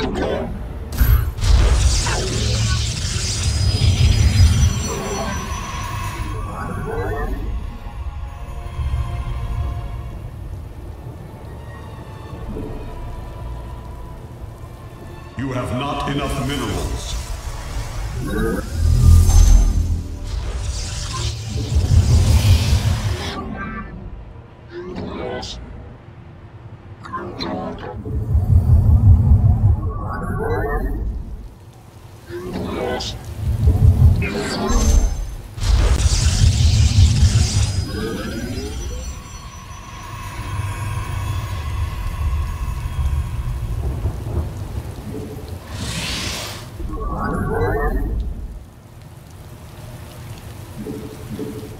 You have not enough minerals. Minerals. You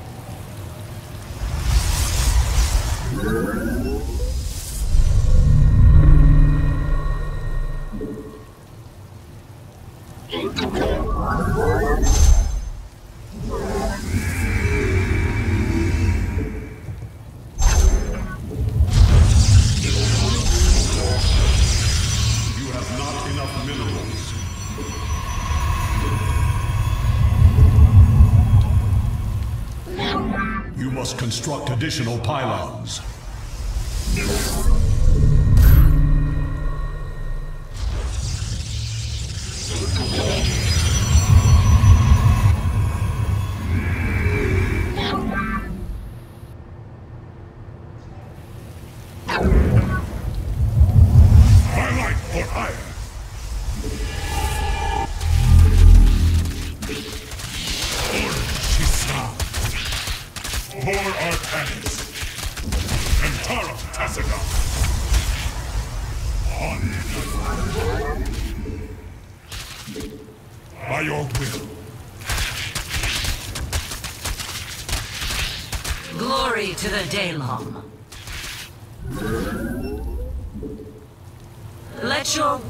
construct additional pylons. By your will. Glory to the Daelaam. Let your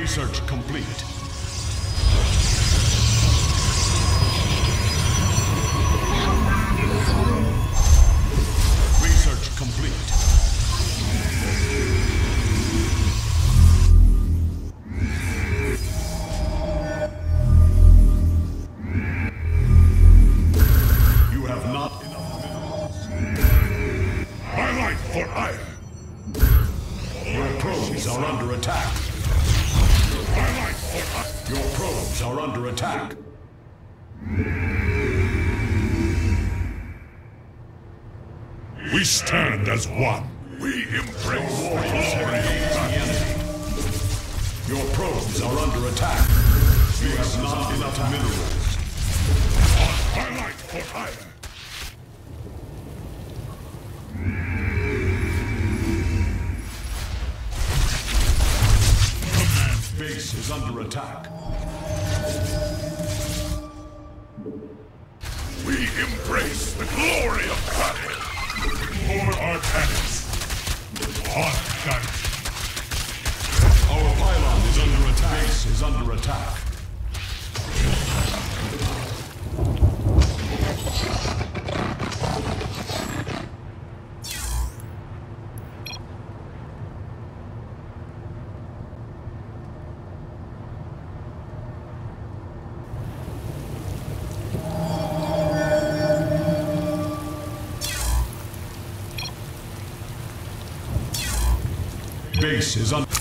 Research complete. We stand as one. We embrace the enemy. Your probes are under attack. You have not enough minerals. Highlight for hire. Base is under attack. Embrace the glory of battle. For our cannons. On guns. Our pylon is under attack. Base is under attack. Is under.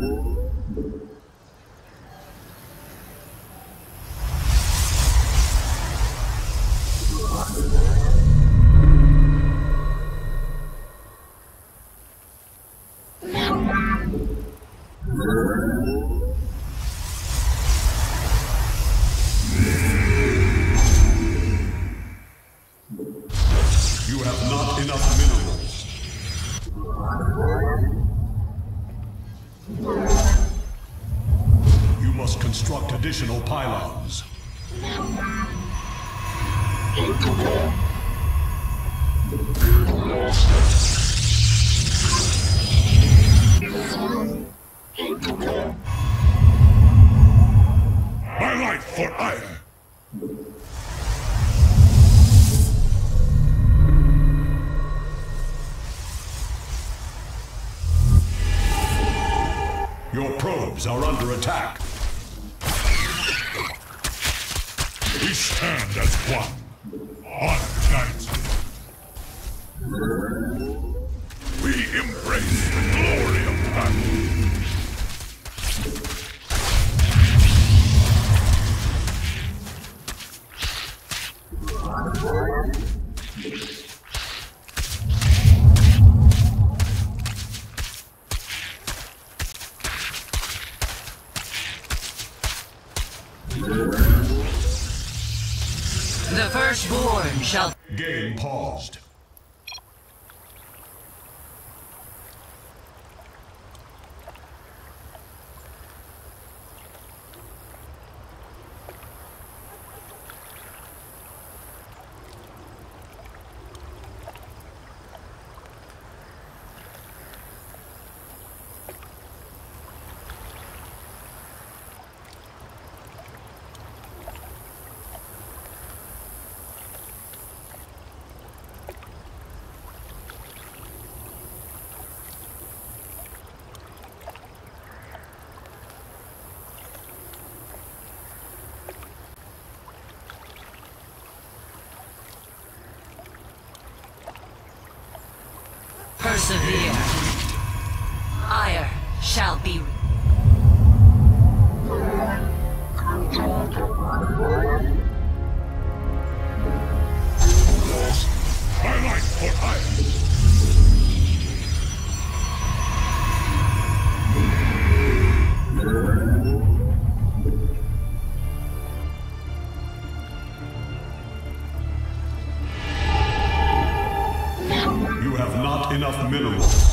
Ooh. must construct additional pylons. My life for Aiur! Your probes are under attack. We stand as one. Honor. Severe. Ire shall be enough minerals.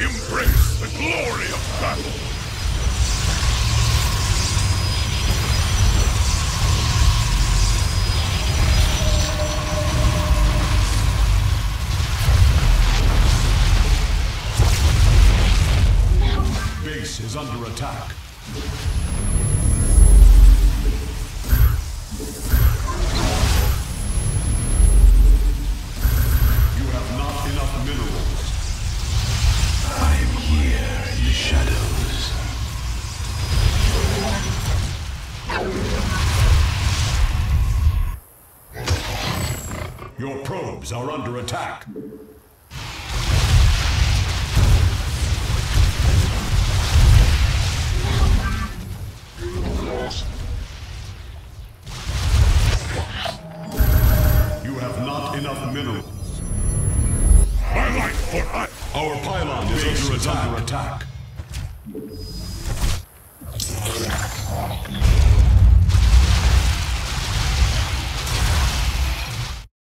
Embrace the glory of battle! is under attack. are under attack.